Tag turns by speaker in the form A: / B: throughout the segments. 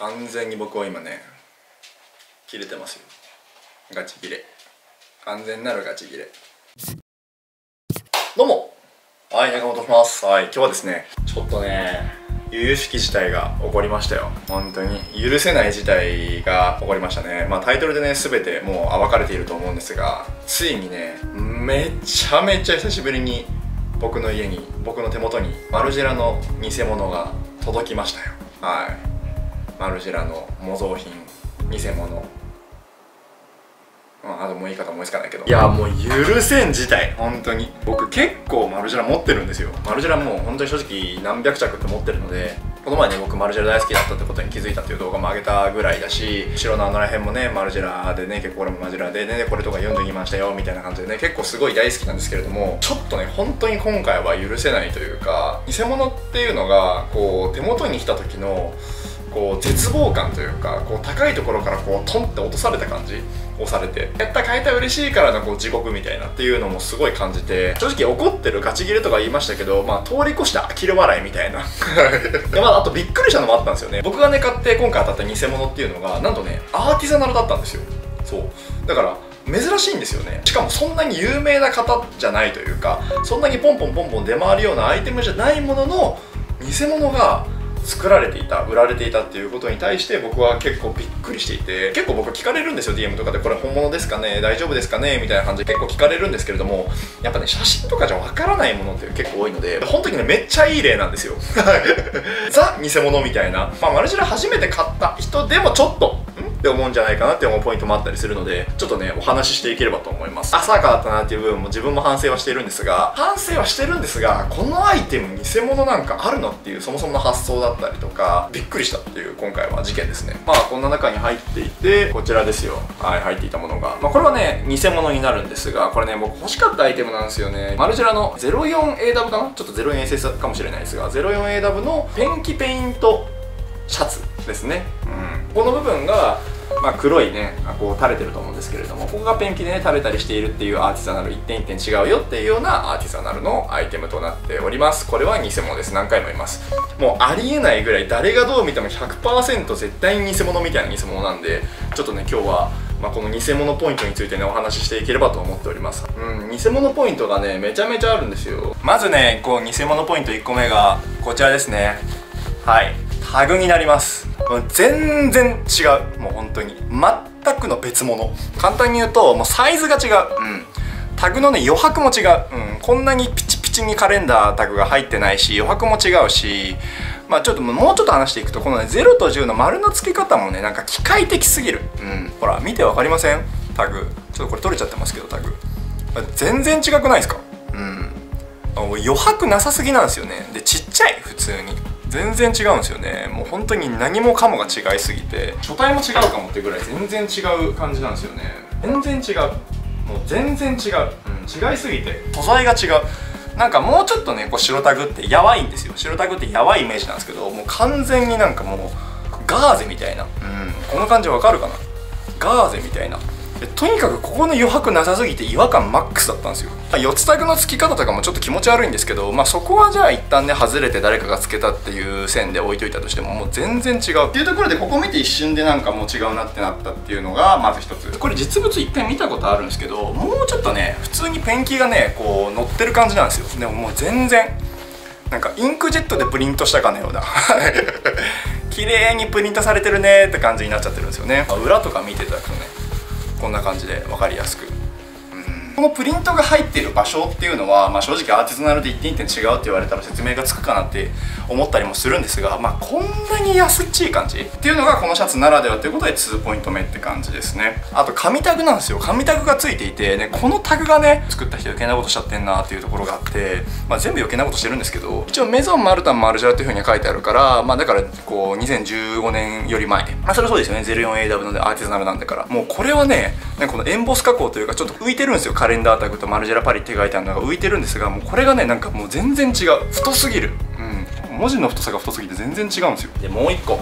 A: 完全に僕は今ね切れてますよ。ガチ切れ。完全なるガチ切れ。どうも。はい中本します。はい今日はですねちょっとね由々しき事態が起こりましたよ。本当に。許せない事態が起こりましたね。まあタイトルでね全てもう暴かれていると思うんですがついにねめちゃめちゃ久しぶりに僕の家に僕の手元にマルジェラの偽物が届きましたよ。はい。マルジェラの模造品偽物。まあともう言い方思いつかないけど。いやもう許せん事態本当に。僕結構マルジェラ持ってるんですよ。マルジェラもう本当に正直何百着って持ってるのでこの前ね僕マルジェラ大好きだったってことに気づいたっていう動画も上げたぐらいだし後ろのあのら辺もねマルジェラでね結構これもマルジェラでねこれとか42万したよみたいな感じでね結構すごい大好きなんですけれどもちょっとね本当に今回は許せないというか偽物っていうのがこう手元に来た時のこう絶望感というかこう高いところからこうトンって落とされた感じ押されてやった変えた嬉しいからのこう地獄みたいなっていうのもすごい感じて正直怒ってるガチギレとか言いましたけどまあ通り越して呆れ笑いみたいな。で、まあ、あとびっくりしたのもあったんですよね。僕がね買って今回当たった偽物っていうのがなんとねアーティザナルだったんですよ。そう。だから珍しいんですよね。しかもそんなに有名な方じゃないというかそんなにポンポンポンポン出回るようなアイテムじゃないものの偽物が作られていた売られていたっていうことに対して僕は結構びっくりしていて結構僕聞かれるんですよ DM とかでこれ本物ですかね大丈夫ですかねみたいな感じで結構聞かれるんですけれどもやっぱね写真とかじゃわからないものって結構多いので本当にねめっちゃいい例なんですよ。ザ偽物みたいな。まあマルジェラ初めて買った人でもちょっとって思うんじゃないかなって思うポイントもあったりするのでちょっとねお話ししていければと思います。浅はかだったなっていう部分も自分も反省はしているんですが反省はしてるんですがこのアイテム偽物なんかあるのっていうそもそもの発想だったりとかびっくりしたっていう今回は事件ですね。まあこんな中に入っていてこちらですよ。はい入っていたものが。まあこれはね偽物になるんですがこれね僕欲しかったアイテムなんですよね。マルジェラの 04AW かな？ちょっと 04SS かもしれないですが 04AW のペンキペイントシャツですね、うん、この部分がまあ、黒いねこう垂れてると思うんですけれどもここがペンキでね垂れたりしているっていうアーティザナル一点一点違うよっていうようなアーティザナルのアイテムとなっております。これは偽物です。何回も言います。もうありえないぐらい誰がどう見ても100%絶対に偽物みたいな偽物なんでちょっとね今日はまあ、この偽物ポイントについてねお話ししていければと思っております。うん偽物ポイントがねめちゃめちゃあるんですよ。まずねこう偽物ポイント1個目がこちらですね。はい。タグになります。全然違う。もう本当に。全くの別物。簡単に言うともうサイズが違う。うん。タグのね余白も違う、うん、こんなにピチピチにカレンダータグが入ってないし余白も違うしまあちょっともうちょっと話していくとこのね0と10の丸の付け方もねなんか機械的すぎる。うん。ほら見て分かりません？タグ。ちょっとこれ取れちゃってますけどタグ。全然違くないですか？うん。余白なさすぎなんですよね。でちっちゃい普通に。全然違うんですよね。もう本当に何もかもが違いすぎて書体も違うかもってぐらい全然違う感じなんですよね。全然違う。もう全然違う、うん、違いすぎて素材が違う。なんかもうちょっとねこう白タグってやばいんですよ。白タグってやばいイメージなんですけどもう完全になんかもうガーゼみたいな、うん、この感じわかるかな？ガーゼみたいな。とにかくここの余白なさすぎて違和感マックスだったんですよ。四つタグの付き方とかもちょっと気持ち悪いんですけどまあそこはじゃあ一旦ね外れて誰かが付けたっていう線で置いといたとしてももう全然違う。っていうところでここ見て一瞬でなんかもう違うなってなったっていうのがまず一つ。これ実物一回見たことあるんですけどもうちょっとね普通にペンキがねこう乗ってる感じなんですよ。でももう全然なんかインクジェットでプリントしたかのような。綺麗にプリントされてるねって感じになっちゃってるんですよね。裏とか見ていただくとねこんな感じで分かりやすくこのプリントが入っている場所っていうのは、まあ、正直アーティゾナルで一点一点違うって言われたら説明がつくかなって思ったりもするんですが、まあ、こんなに安っちい感じっていうのがこのシャツならではということで2ポイント目って感じですね。あと紙タグなんですよ。紙タグがついていて、ね、このタグがね作った人余計なことしちゃってんなっていうところがあって、まあ、全部余計なことしてるんですけど一応メゾンマルタンマルジャラっていう風に書いてあるから、まあ、だからこう2015年より前。まあそれはそうですよね。04AW のでアーティゾナルなんだから。もうこれはねこのエンボス加工というかちょっと浮いてるんですよ。カレンダータグとマルジェラパリって書いてあるのが浮いてるんですがもうこれがねなんかもう全然違う。太すぎる。うん。文字の太さが太すぎて全然違うんですよ。でもう一個。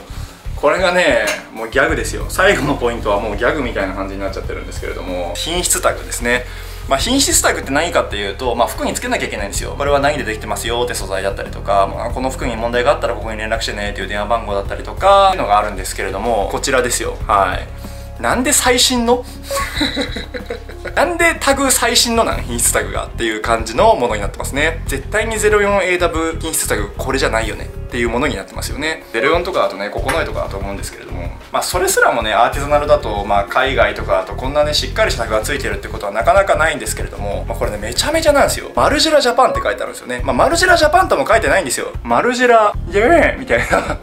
A: これがねもうギャグですよ。最後のポイントはもうギャグみたいな感じになっちゃってるんですけれども。品質タグですね。まあ、品質タグって何かっていうと、まあ、服につけなきゃいけないんですよ。これは何でできてますよって素材だったりとか、まあ、この服に問題があったらここに連絡してねっていう電話番号だったりとかっていうのがあるんですけれどもこちらですよ。はい。なんで最新の？なんでタグ最新のなん品質タグがっていう感じのものになってますね。絶対に 04AW 品質タグこれじゃないよね。っていうものになってますよね。04とかだとねここの絵とかだと思うんですけれども。まあそれすらもねアーティザナルだとまあ海外とかだとこんなねしっかりしたタグがついてるってことはなかなかないんですけれども、まあ、これねめちゃめちゃなんですよ。マルジェラジャパンって書いてあるんですよね。まあマルジェラジャパンとも書いてないんですよ。マルジェライエーみたいな。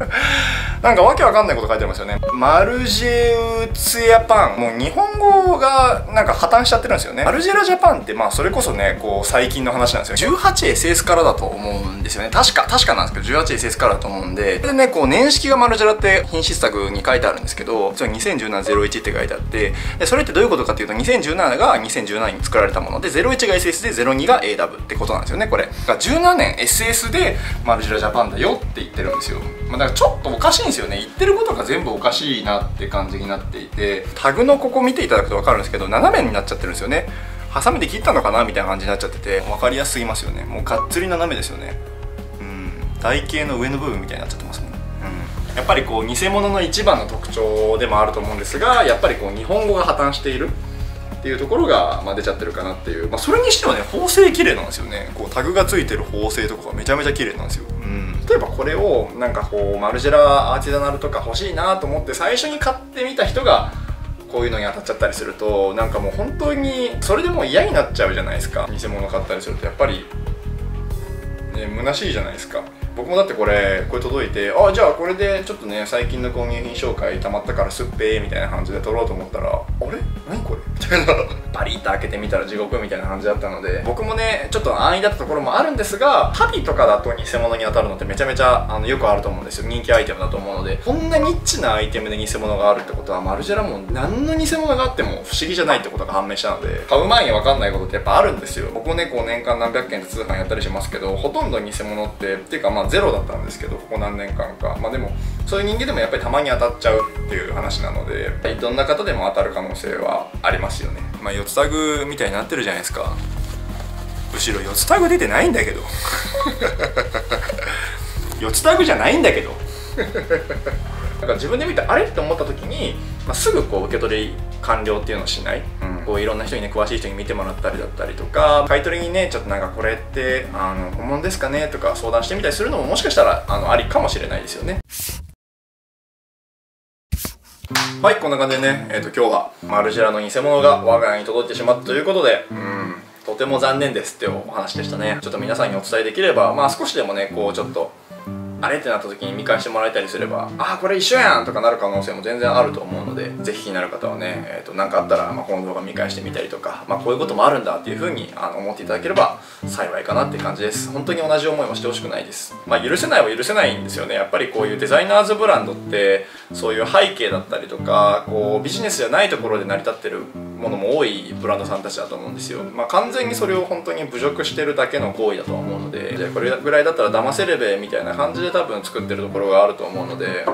A: なんかわけわかんないこと書いてありますよね。マルジェウツヤパン。もう日本語がなんか破綻しちゃってるんですよね。マルジェラジャパンってまあそれこそね、こう最近の話なんですよ。18SS からだと思うんですよね。確か、確かなんですけど、18SS からだと思うんで。でね、こう年式がマルジェラって品質タグに書いてあるんですけど、それ2017-01って書いてあって、でそれってどういうことかっていうと、2017が2017に作られたもので、01が SS で02が AW ってことなんですよね、これ。が17年 SS でマルジェラジャパンだよって言ってるんですよ。まあだからちょっとおかしいんですよね。言ってることが全部おかしいなって感じになっていて。タグのここ見ていただくと分かるんですけど斜めになっちゃってるんですよね。ハサミで切ったのかなみたいな感じになっちゃってて。分かりやすすぎますよね。もうがっつり斜めですよね。うん。台形の上の部分みたいになっちゃってますもんうん。やっぱりこう偽物の一番の特徴でもあると思うんですがやっぱりこう日本語が破綻している。っていうところが、まあ、出ちゃってるかなっていう、まあ、それにしてはね縫製綺麗なんですよね。こうタグがついてる縫製とかがめちゃめちゃ綺麗なんですよ、うん、例えばこれをなんかこうマルジェラアーティザナルとか欲しいなと思って最初に買ってみた人がこういうのに当たっちゃったりするとなんかもう本当にそれでもう嫌になっちゃうじゃないですか。偽物買ったりするとやっぱりね虚しいじゃないですか。僕もだってこれこれ届いてあじゃあこれでちょっとね最近の購入品紹介たまったからすっぺーみたいな感じで撮ろうと思ったらあれ？何これ？たいなパリッと開けてみたら地獄みたいな感じだったので僕もねちょっと安易だったところもあるんですがパリとかだと偽物に当たるのってめちゃめちゃあのよくあると思うんですよ。人気アイテムだと思うので。こんなニッチなアイテムで偽物があるってことはマルジェラも何の偽物があっても不思議じゃないってことが判明したので買う前に分かんないことってやっぱあるんですよ。僕もねこう年間何百件で通販やったりしますけどほとんど偽物ってっていうかまあゼロだったんですけどここ何年間か。まあでもそういう人間でもやっぱりたまに当たっちゃうっていう話なのでやっぱりどんな方でも当たる可能性はありますよね。まあ四つタグみたいになってるじゃないですか。後ろ四つタグ出てないんだけど。四つタグじゃないんだけど。なんか自分で見てあれ？って思った時に、まあ、すぐこう受け取り完了っていうのをしない、うん、こういろんな人にね詳しい人に見てもらったりだったりとか買い取りにねちょっとなんかこれってあの本物ですかね？とか相談してみたりするのももしかしたらあのありかもしれないですよねはいこんな感じでね、えーと、今日はマルジェラの偽物が我が家に届いてしまったということでうんとても残念ですってお話でしたね。ちょっと皆さんにお伝えできればまあ少しでもねこうちょっとあれ？ってなった時に見返してもらえたりすればああこれ一緒やんとかなる可能性も全然あると思うのでぜひ気になる方はね、えーと、何かあったら、まあ、この動画見返してみたりとか、まあ、こういうこともあるんだっていう風にあの思っていただければ幸いかなって感じです。本当に同じ思いをしてほしくないです。まあ許せないは許せないんですよね。やっぱりこういうデザイナーズブランドってそういう背景だったりとかこうビジネスじゃないところで成り立ってるものも多いブランドさんたちだと思うんですよ。まあ完全にそれを本当に侮辱してるだけの行為だとは思うのでじゃあこれぐらいだったら騙せれべみたいな感じで多分作ってるところがあると思うので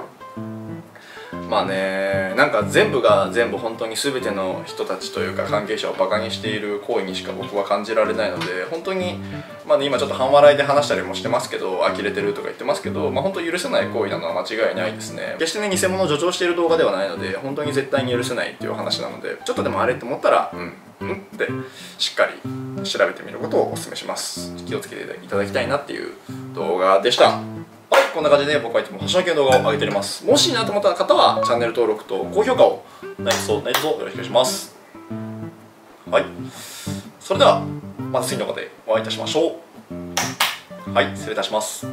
A: まあねなんか全部が全部本当に全ての人たちというか関係者をバカにしている行為にしか僕は感じられないので本当にまあ、ね、今ちょっと半笑いで話したりもしてますけど呆れてるとか言ってますけど、まあ、本当許せない行為なのは間違いないですね。決してね偽物を助長している動画ではないので本当に絶対に許せないっていう話なのでちょっとでもあれって思ったらうん。うんってしっかり調べてみることをお勧めします。気をつけていただきたいなっていう動画でした。はいこんな感じで僕はいつも星野系の動画を上げております。もしいいなと思った方はチャンネル登録と高評価を。何卒何卒よろしくお願いします。はい。それではまた次の動画でお会いいたしましょう。はい失礼いたします。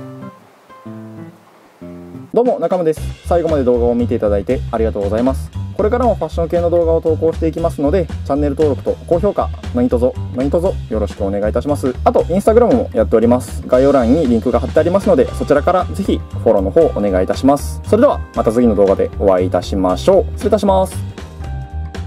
B: どうも中村です。最後まで動画を見ていただいてありがとうございますこれからもファッション系の動画を投稿していきますのでチャンネル登録と高評価何卒何卒よろしくお願いいたします。あとインスタグラムもやっております。概要欄にリンクが貼ってありますのでそちらからぜひフォローの方お願いいたします。それではまた次の動画でお会いいたしましょう。失礼いたします。